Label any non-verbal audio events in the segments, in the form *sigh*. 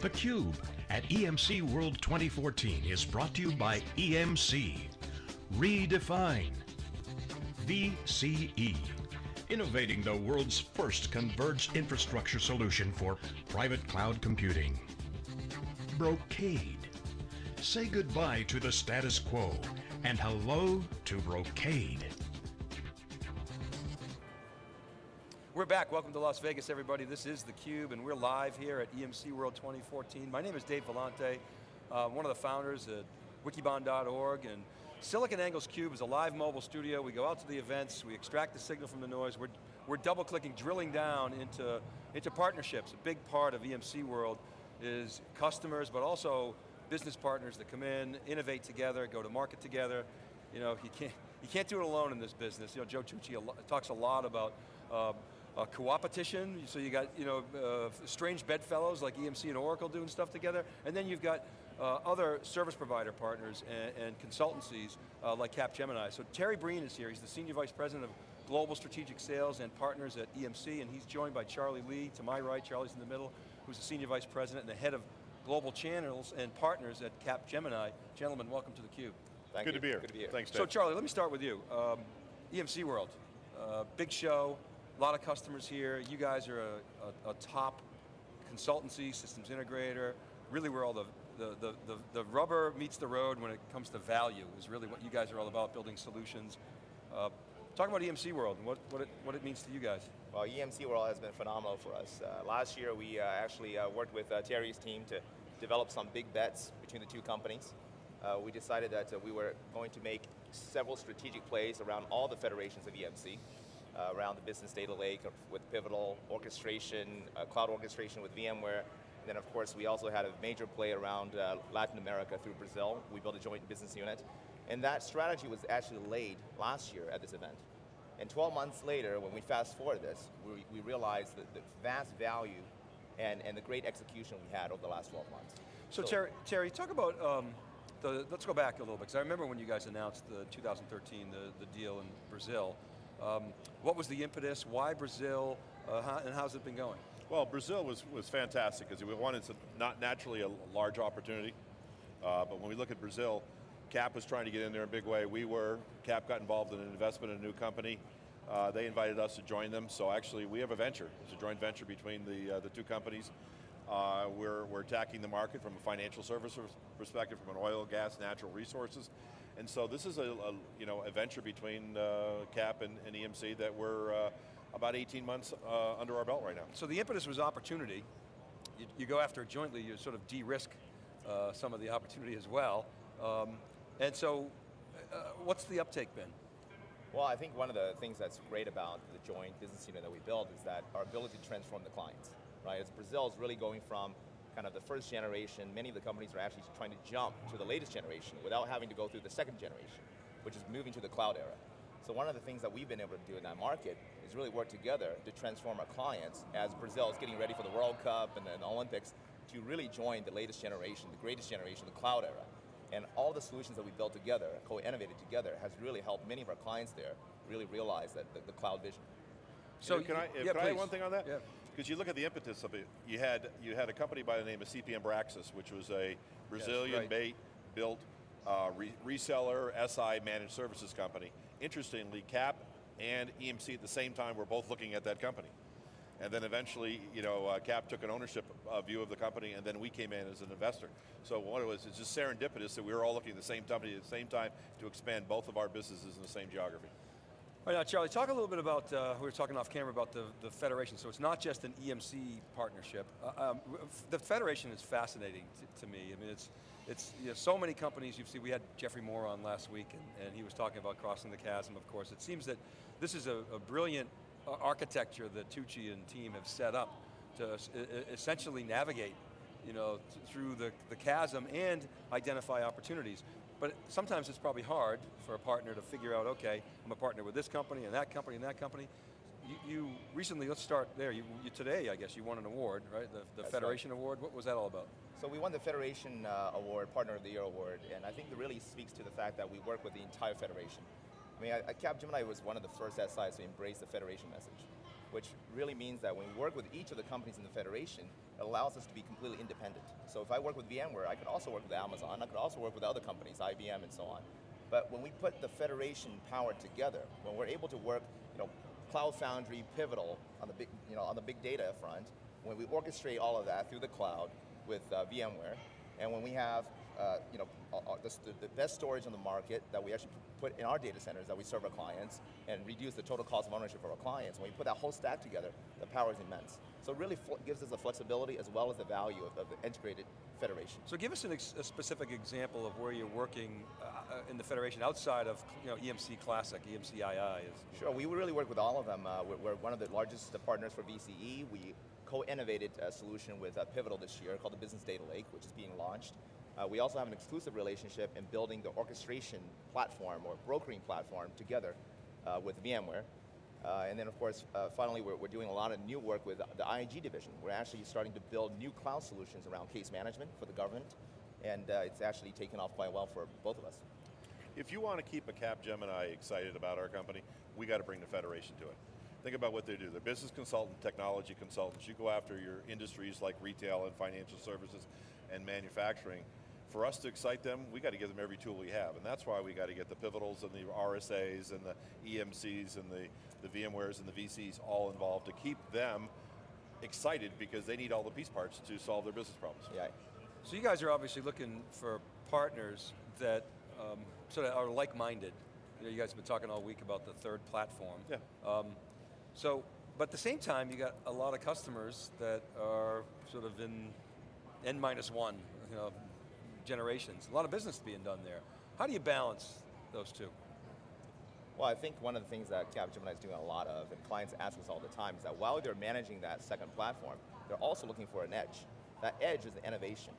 theCUBE at EMC World 2014 is brought to you by EMC. Redefine. VCE. Innovating the world's first converged infrastructure solution for private cloud computing. Brocade. Say goodbye to the status quo and hello to Brocade. We're back, welcome to Las Vegas everybody. This is theCUBE and we're live here at EMC World 2014. My name is Dave Vellante, uh, one of the founders at wikibon.org and SiliconANGLE's Cube is a live mobile studio. We go out to the events, we extract the signal from the noise, we're, we're double clicking, drilling down into, into partnerships. A big part of EMC World is customers, but also business partners that come in, innovate together, go to market together. You know, you can't, you can't do it alone in this business. You know, Joe Tucci talks a lot about uh, uh, co-opetition, so you got you know uh, strange bedfellows like EMC and Oracle doing stuff together, and then you've got uh, other service provider partners and, and consultancies uh, like Capgemini. So Terry Breen is here, he's the Senior Vice President of Global Strategic Sales and Partners at EMC, and he's joined by Charlie Li, to my right, Charlie's in the middle, who's the Senior Vice President and the Head of Global Channels and Partners at Capgemini. Gentlemen, welcome to theCUBE. Thank Good you. to be here. Good to be here. Thanks, Dave. So Charlie, let me start with you. Um, EMC World, uh, big show, a lot of customers here. You guys are a, a, a, top consultancy, systems integrator, really where all the, the, the, the, the rubber meets the road when it comes to value is really what you guys are all about, building solutions. Uh, talk about EMC World and what, what, it, what it means to you guys. Well, EMC World has been phenomenal for us. Uh, last year we uh, actually uh, worked with uh, Terry's team to develop some big bets between the two companies. Uh, we decided that we were going to make several strategic plays around all the federations of EMC. Uh, around the business data lake with Pivotal, orchestration, uh, cloud orchestration with VMware, and then of course we also had a major play around uh, Latin America through Brazil. We built a joint business unit. And that strategy was actually laid last year at this event. And 12 months later, when we fast forward this, we, we realized the, the vast value and, and the great execution we had over the last 12 months. So, so Terry, Terry, talk about, um, the, let's go back a little bit, because I remember when you guys announced the 2013, the, the deal in Brazil. Um, what was the impetus? Why Brazil? Uh, how, and how's it been going? Well, Brazil was, was fantastic because we wanted to, not naturally a large opportunity, uh, but when we look at Brazil, Cap was trying to get in there in a big way. We were, Cap got involved in an investment in a new company. Uh, they invited us to join them, so actually we have a venture. It's a joint venture between the, uh, the two companies. Uh, we're, we're attacking the market from a financial service perspective, from an oil, gas, natural resources. And so this is a, a you know, a venture between uh, CAP and, and, EMC that we're uh, about 18 months uh, under our belt right now. So the impetus was opportunity. You, you go after it jointly, you sort of de-risk uh, some of the opportunity as well. Um, and so, uh, what's the uptake been? Well, I think one of the things that's great about the joint business unit that we built is that our ability to transform the clients, right? As Brazil is really going from kind of the first generation, many of the companies are actually trying to jump to the latest generation without having to go through the second generation, which is moving to the cloud era. So one of the things that we've been able to do in that market is really work together to transform our clients as Brazil is getting ready for the World Cup and the Olympics to really join the latest generation, the greatest generation, the cloud era. And all the solutions that we built together, co-innovated together, has really helped many of our clients there really realize that the, the cloud vision. So can I, yeah, can I add one thing on that? Yeah. Because you look at the impetus of it, you had, you had a company by the name of CPM Braxis, which was a Brazilian-based, built uh, re reseller, SI managed services company. Interestingly, CAP and EMC at the same time were both looking at that company. And then eventually, you know, uh, CAP took an ownership uh, view of the company and then we came in as an investor. So what it was, it's just serendipitous that we were all looking at the same company at the same time to expand both of our businesses in the same geography. All right, now Charlie, talk a little bit about, uh, we were talking off camera about the, the Federation, so it's not just an EMC partnership. Uh, um, the Federation is fascinating to, me. I mean, it's, it's you know, so many companies, you've seen, we had Geoffrey Moore on last week, and, and he was talking about crossing the chasm, of course. It seems that this is a, a brilliant uh, architecture that Tucci and team have set up to essentially navigate you know, through the, the chasm and identify opportunities. But sometimes it's probably hard for a partner to figure out, okay, I'm a partner with this company and that company and that company. You, you recently, let's start there, you, you, today I guess you won an award, right? The, the Federation right. Award, what was that all about? So we won the Federation uh, Award, Partner of the Year Award, and I think it really speaks to the fact that we work with the entire Federation. I mean, I, Capgemini was one of the first SIs to embrace the Federation message. Which really means that when we work with each of the companies in the federation, it allows us to be completely independent. So if I work with VMware, I could also work with Amazon, I could also work with other companies, IBM and so on. But when we put the federation power together, when we're able to work, you know, Cloud Foundry, Pivotal on the big, you know, on the big data front, when we orchestrate all of that through the cloud with uh, VMware, and when we have uh, you know, the, the, best storage on the market that we actually put in our data centers that we serve our clients and reduce the total cost of ownership for our clients. When we put that whole stack together, the power is immense. So it really gives us the flexibility as well as the value of, of the integrated federation. So give us a specific example of where you're working uh, in the federation outside of you know, EMC Classic, EMC II is. Sure, we really work with all of them. Uh, we're, we're, one of the largest partners for VCE. We co-innovated a solution with uh, Pivotal this year called the Business Data Lake, which is being launched. Uh, we also have an exclusive relationship in building the orchestration platform or brokering platform together uh, with VMware. Uh, and then of course, uh, finally, we're, we're, doing a lot of new work with the IIG division. We're actually starting to build new cloud solutions around case management for the government, and uh, it's actually taken off quite well for both of us. If you want to keep a Capgemini excited about our company, we got to bring the Federation to it. Think about what they do. They're business consultant, technology consultants. You go after your industries like retail and financial services and manufacturing. For us to excite them, we got to give them every tool we have, and that's why we got to get the Pivotals and the RSAs and the EMCs and the, the VMwares and the VCEs all involved to keep them excited because they need all the piece parts to solve their business problems. Yeah. So you guys are obviously looking for partners that um, sort of are like-minded. You, know, you guys have been talking all week about the third platform. Yeah. Um, so, but at the same time, you got a lot of customers that are sort of in N minus one, you know, generations. A lot of business being done there. How do you balance those two? Well, I think one of the things that Capgemini is doing a lot of, and clients ask us all the time, is that while they're managing that second platform, they're also looking for an edge. That edge is the innovation,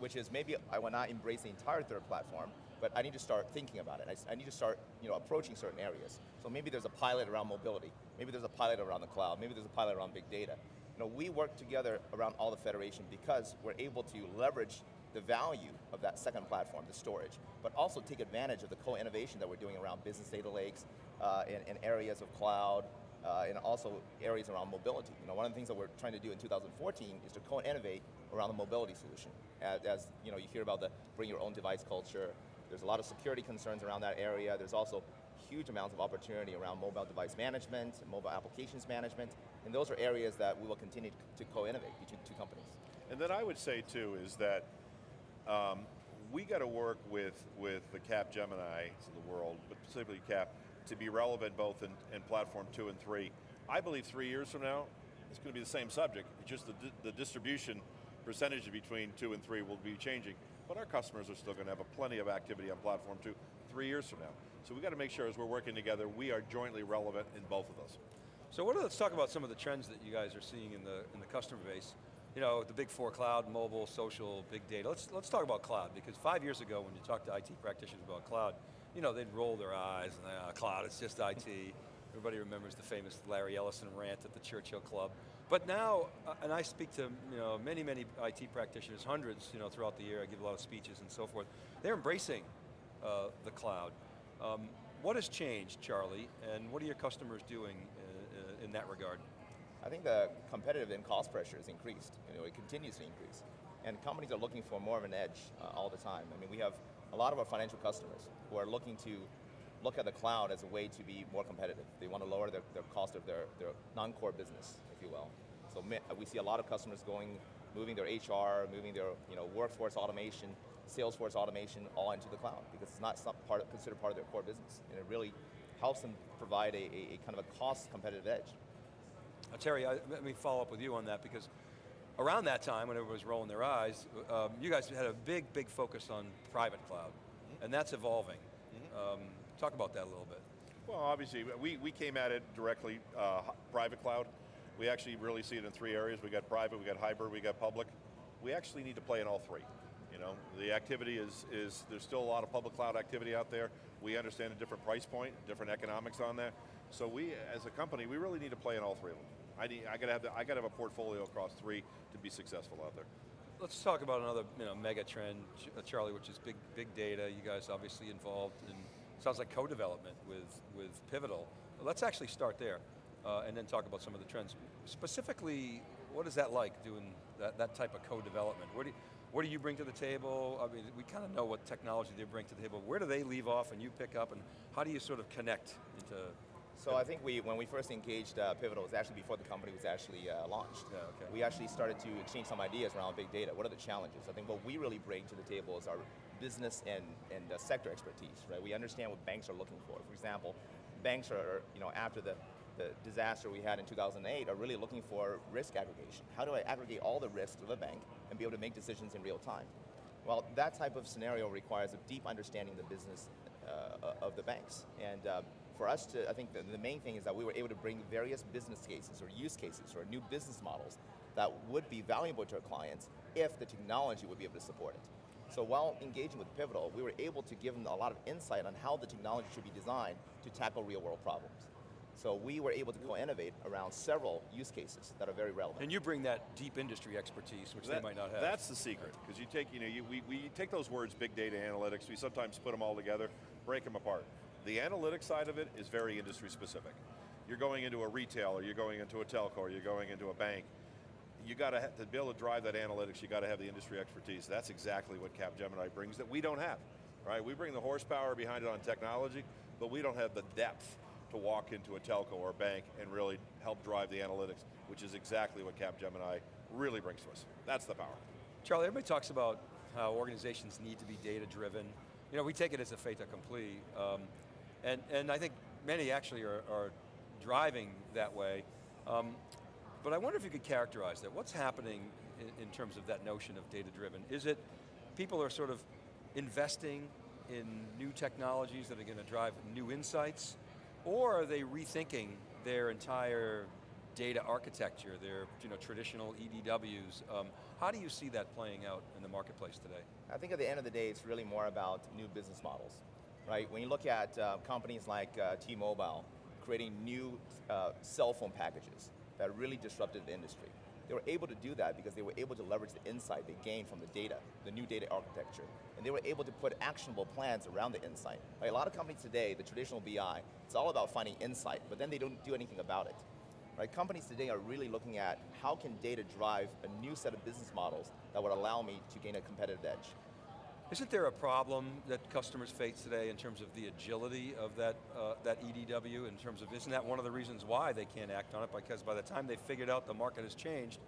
which, is maybe I will not embrace the entire third platform, but I need to start thinking about it. I, I, need to start you know, approaching certain areas. So maybe there's a pilot around mobility, maybe there's a pilot around the cloud, maybe there's a pilot around big data. You know, we work together around all the federation because we're able to leverage the value of that second platform, the storage, but also take advantage of the co-innovation that we're doing around business data lakes, uh, in, in, areas of cloud, uh, and also areas around mobility. You know, one of the things that we're trying to do in 2014 is to co-innovate around the mobility solution. As, as, you know, you hear about the bring your own device culture, there's a lot of security concerns around that area. There's also huge amounts of opportunity around mobile device management, mobile applications management, and those are areas that we will continue to co-innovate between two companies. And then I would say too is that um, we got to work with, with the Capgemini of the world, but specifically Cap, to be relevant both in, in platform two and three. I believe three years from now, it's going to be the same subject, It's just the, the distribution percentage between two and three will be changing, but our customers are still going to have a plenty of activity on platform two three years from now. So we got to make sure as we're working together, we are jointly relevant in both of those. So what, let's talk about some of the trends that you guys are seeing in the, in the customer base you know, the big four, cloud, mobile, social, big data. Let's, let's talk about cloud, because five years ago when you talked to IT practitioners about cloud, you know, they'd roll their eyes and uh, cloud, it's just IT. Everybody remembers the famous Larry Ellison rant at the Churchill Club. But now, uh, and I speak to you know, many, many IT practitioners, hundreds you know, throughout the year, I give a lot of speeches and so forth. They're embracing uh, the cloud. Um, what has changed, Charlie, and what are your customers doing uh, uh in that regard? I think the competitive and cost pressure has increased. You know, it continues to increase. And companies are looking for more of an edge uh, all the time. I mean, we have a lot of our financial customers who are looking to look at the cloud as a way to be more competitive. They want to lower their, their cost of their, their non-core business, if you will. So we see a lot of customers going, moving their HR, moving their you know, workforce automation, Salesforce automation all into the cloud because it's not part of, considered part of their core business. And it really helps them provide a, a, a kind of a cost competitive edge. Uh, Terry, I, let me follow up with you on that because around that time, when everybody was rolling their eyes, um, you guys had a big, big focus on private cloud, mm -hmm. and that's evolving. Mm -hmm. um, talk about that a little bit. Well, obviously, we, we came at it directly, uh, private cloud. We actually really see it in three areas. We got private, we got hybrid, we got public. We actually need to play in all three. You know, the activity is, is there's still a lot of public cloud activity out there. We understand a different price point, different economics on that. So we, as a company, we really need to play in all three of them. I, need, I got to have the, I got to have a portfolio across three to be successful out there. Let's talk about another you know, mega trend, uh, Charlie, which is big, big data. You guys obviously involved in, sounds like co-development with, with Pivotal. Let's actually start there. uh, and then talk about some of the trends. Specifically, what is that like doing that, that type of co-development? What do, you, what do you bring to the table? I mean, we kind of know what technology they bring to the table. Where do they leave off and you pick up, and how do you sort of connect into so I think we, when we first engaged uh, Pivotal, it was actually before the company was actually uh, launched. Yeah, okay. We actually started to exchange some ideas around big data. What are the challenges? I think what we really bring to the table is our business and, and uh, sector expertise, right? We understand what banks are looking for. For example, banks are, you know, after the, the disaster we had in 2008 are really looking for risk aggregation. How do I aggregate all the risks of a bank and be able to make decisions in real time? Well, that type of scenario requires a deep understanding of the business uh, of the banks. And uh, for us to, I think the, the, main thing is that we were able to bring various business cases or use cases or new business models that would be valuable to our clients if the technology would be able to support it. So while engaging with Pivotal, we were able to give them a lot of insight on how the technology should be designed to tackle real world problems. So we were able to co-innovate around several use cases that are very relevant. And you bring that deep industry expertise, which that, they might not have. That's the secret, because you take, you know, you, we, we take those words, big data analytics, we sometimes put them all together, break them apart. The analytics side of it is very industry specific. You're going into a retailer, you're going into a telco, you're going into a bank. You got to, to be able to drive that analytics, you got to have the industry expertise. That's exactly what Capgemini brings that we don't have, right? We bring the horsepower behind it on technology, but we don't have the depth to walk into a telco or a bank and really help drive the analytics, which is exactly what Capgemini really brings to us. That's the power. Charlie, everybody talks about how organizations need to be data driven. You know, we take it as a fait accompli. Um, and, and I think many actually are, are driving that way. Um, but I wonder if you could characterize that. What's happening in, in terms of that notion of data-driven? Is it people are sort of investing in new technologies that are going to drive new insights, or are they rethinking their entire data architecture, their you know, traditional EDWs? Um, how do you see that playing out in the marketplace today? I think at the end of the day, it's really more about new business models right? When you look at uh, companies like uh, T-Mobile creating new uh, cell phone packages that really disrupted the industry, they were able to do that because they were able to leverage the insight they gained from the data, the new data architecture, and they were able to put actionable plans around the insight. A lot of companies today, the traditional BI, it's all about finding insight, but then they don't do anything about it. Right? Companies today are really looking at how can data drive a new set of business models that would allow me to gain a competitive edge. Isn't there a problem that customers face today in terms of the agility of that, uh, that EDW, in terms of, isn't that one of the reasons why they can't act on it? Because by the time they figured out the market has changed,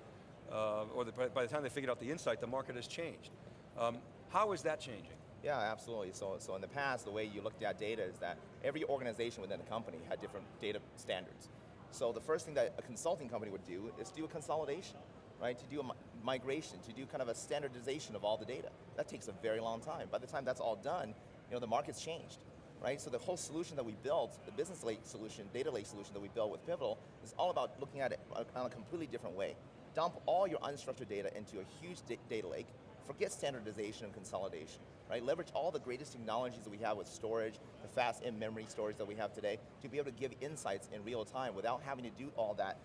uh, or the, by the time they figured out the insight, the market has changed. Um, how is that changing? Yeah, absolutely. So, so in the past, the way you looked at data is that every organization within a company had different data standards. So the first thing that a consulting company would do is do a consolidation right, to do a migration, to do kind of a standardization of all the data. That takes a very long time. By the time that's all done, you know, the market's changed, right? So the whole solution that we built, the business lake solution, data lake solution that we built with Pivotal, is all about looking at it on a completely different way. Dump all your unstructured data into a huge data lake, forget standardization and consolidation, right? Leverage all the greatest technologies that we have with storage, the fast in-memory storage that we have today, to be able to give insights in real time without having to do all that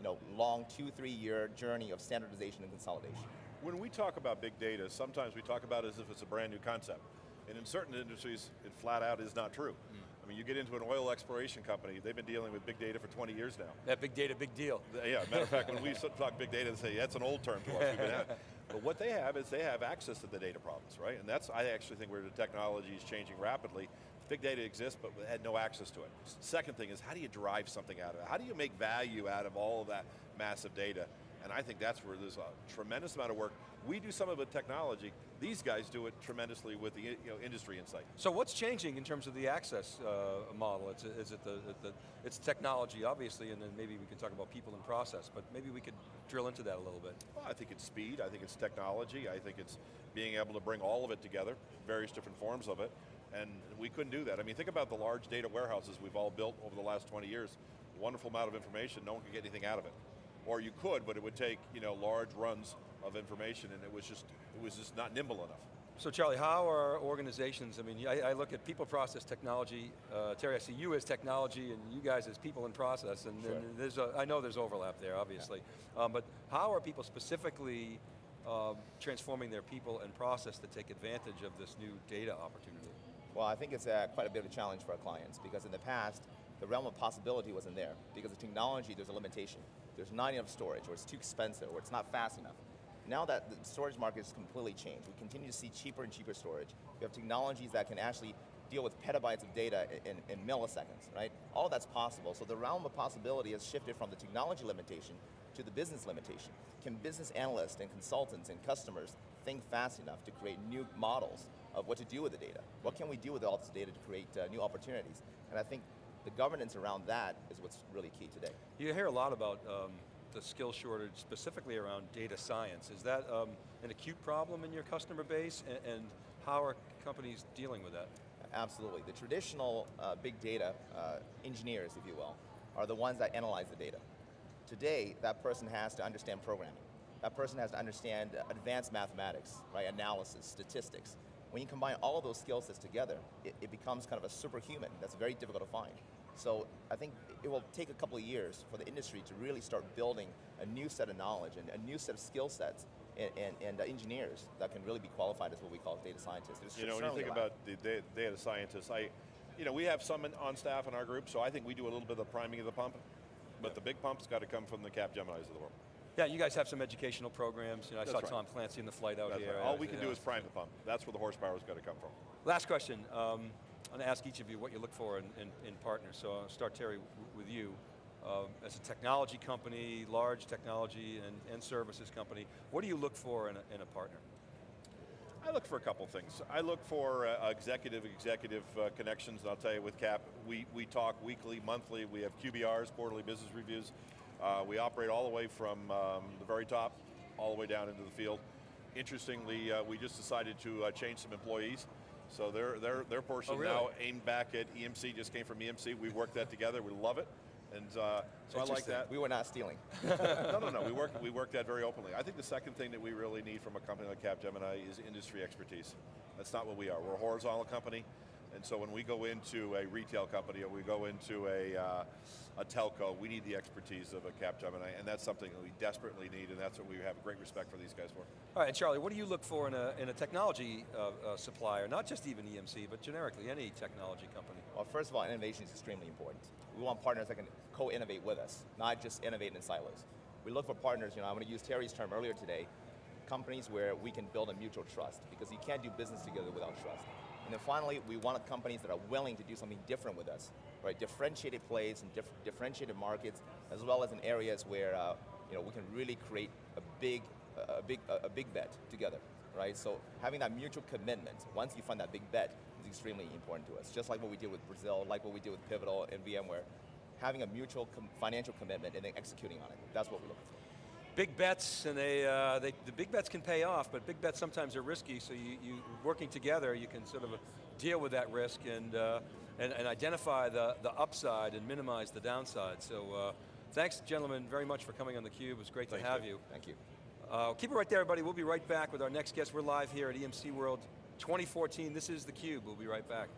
you know, long two, three year journey of standardization and consolidation. When we talk about big data, sometimes we talk about it as if it's a brand new concept. And in certain industries, it flat out is not true. Mm. I mean, you get into an oil exploration company, they've been dealing with big data for 20 years now. That big data, big deal. Yeah, matter of fact, when we talk big data, they say, yeah, that's an old term to us, *laughs* But what they have is they have access to the data problems, right? And that's, I actually think where the technology is changing rapidly. Big data exists, but we had no access to it. Second thing is, how do you drive something out of it? How do you make value out of all of that massive data? And I think that's where there's a tremendous amount of work. We do some of it technology. These guys do it tremendously with the you know, industry insight. So what's changing in terms of the access uh, model? It's, is it the, the, it's technology, obviously, and then maybe we can talk about people and process, but maybe we could drill into that a little bit. Well, I think it's speed, I think it's technology, I think it's being able to bring all of it together, various different forms of it, and we couldn't do that. I mean, think about the large data warehouses we've all built over the last 20 years. Wonderful amount of information, no one could get anything out of it. Or you could, but it would take you know large runs of information and it was just, it was just not nimble enough. So Charlie, how are organizations, I mean, I, I look at people process technology, uh, Terry, I see you as technology and you guys as people and process, and, sure. and there's a, I know there's overlap there, obviously. Yeah. Um, but how are people specifically um, transforming their people and process to take advantage of this new data opportunity? Well, I think it's uh, quite a bit of a challenge for our clients because in the past, the realm of possibility wasn't there because of technology, there's a limitation. There's not enough storage, or it's too expensive, or it's not fast enough. Now that the storage market has completely changed, we continue to see cheaper and cheaper storage. We have technologies that can actually deal with petabytes of data in, in milliseconds, right? All that's possible. So the realm of possibility has shifted from the technology limitation to the business limitation. Can business analysts and consultants and customers think fast enough to create new models of what to do with the data? What can we do with all this data to create uh, new opportunities? And I think the governance around that is what's really key today. You hear a lot about um, the skill shortage, specifically around data science. Is that um, an acute problem in your customer base, and, and, how are companies dealing with that? Absolutely. The traditional uh, big data uh, engineers, if you will, are the ones that analyze the data. Today, that person has to understand programming. That person has to understand advanced mathematics, right? Analysis, statistics. When you combine all of those skill sets together, it, it becomes kind of a superhuman that's very difficult to find. So I think it will take a couple of years for the industry to really start building a new set of knowledge and a new set of skill sets and, and, and uh, engineers that can really be qualified as what we call data scientists. There's you know, when you think about the data scientists, I, you know, we have some on staff in our group, so I think we do a little bit of the priming of the pump, but yeah. the big pump's got to come from the Capgeminis of the world. Yeah, you guys have some educational programs. You know, I That's saw right. Tom Clancy in the flight out That's here. Right. All we can do is prime the pump. That's where the horsepower's got to come from. Last question. Um, I'm going to ask each of you what you look for in, in, in partners. So I'll start, Terry, with you. Uh, as a technology company, large technology and, and services company, what do you look for in a, in a partner? I look for a couple things. I look for uh, executive executive uh, connections. I'll tell you, with CAP, we, we talk weekly, monthly. We have QBRs, quarterly business reviews. Uh, we operate all the way from um, the very top all the way down into the field. Interestingly, uh, we just decided to uh, change some employees. So their, their, their portion oh, really? now aimed back at EMC, just came from EMC. We worked that together, we love it. And uh, so I like that. We were not stealing. *laughs* no, no, no, we work, we work that very openly. I think the second thing that we really need from a company like Capgemini is industry expertise. That's not what we are. We're a horizontal company. And so when we go into a retail company or we go into a, uh, a telco, we need the expertise of a Capgemini, and that's something that we desperately need, and that's what we have great respect for these guys for. All right, and Charlie, what do you look for in a, in a technology uh, uh, supplier, not just even EMC, but generically, any technology company? Well, first of all, innovation is extremely important. We want partners that can co-innovate with us, not just innovate in silos. We look for partners, you know, I'm going to use Terry's term earlier today, companies where we can build a mutual trust, because you can't do business together without trust. And then finally, we want companies that are willing to do something different with us, right? Differentiated plays and dif differentiated markets, as well as in areas where uh, you know we can really create a big, a big, a big bet together, right? So having that mutual commitment, once you find that big bet, is extremely important to us. Just like what we did with Brazil, like what we did with Pivotal and VMware, having a mutual com financial commitment and then executing on it. That's what we're looking for big bets, and they, uh, they, the big bets can pay off, but big bets sometimes are risky, so you, you working together, you can sort of deal with that risk and, uh, and, and, identify the, the upside and minimize the downside. So uh, thanks, gentlemen, very much for coming on theCUBE. It was great Thank to have you. you. Thank you. Uh, keep it right there, everybody. We'll be right back with our next guest. We're live here at EMC World 2014. This is theCUBE. We'll be right back.